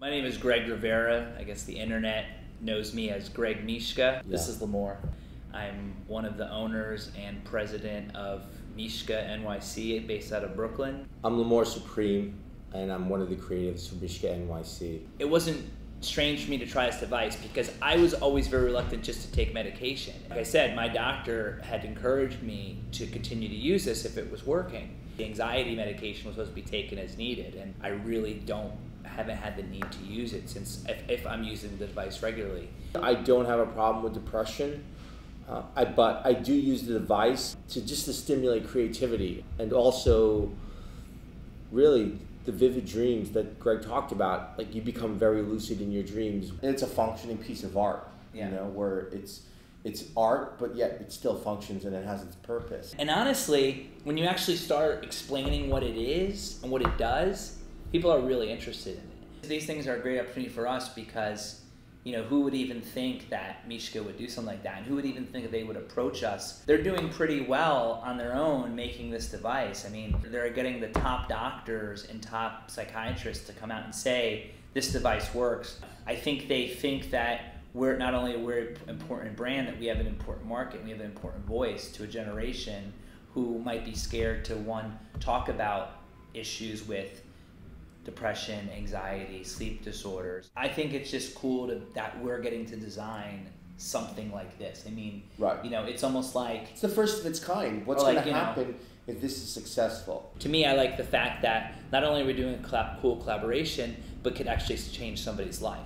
My name is Greg Rivera. I guess the internet knows me as Greg Mishka. This is L'Amour. I'm one of the owners and president of Mishka NYC, based out of Brooklyn. I'm L'Amour Supreme, and I'm one of the creatives for Mishka NYC. It wasn't strange for me to try this device because I was always very reluctant just to take medication. Like I said, my doctor had encouraged me to continue to use this if it was working. The anxiety medication was supposed to be taken as needed, and I really don't haven't had the need to use it since if, if I'm using the device regularly. I don't have a problem with depression, uh, I, but I do use the device to just to stimulate creativity and also really the vivid dreams that Greg talked about. Like you become very lucid in your dreams. And it's a functioning piece of art, Yeah. you know, where it's it's art, but yet it still functions and it has its purpose. And honestly, when you actually start explaining what it is and what it does, people are really interested in it. These things are a great opportunity for us because, you know, who would even think that Mishka would do something like that? And who would even think that they would approach us? They're doing pretty well on their own making this device. I mean, they're getting the top doctors and top psychiatrists to come out and say, this device works. I think they think that we're not only we're an important brand that we have an important market we have an important voice to a generation who might be scared to one talk about issues with depression anxiety sleep disorders i think it's just cool to, that we're getting to design something like this i mean Right. you know it's almost like It's the first of its kind. What's like, going to you know- happen if this is successful? to me i like the fact that not only are we doing a cool collaboration but could actually change somebody's life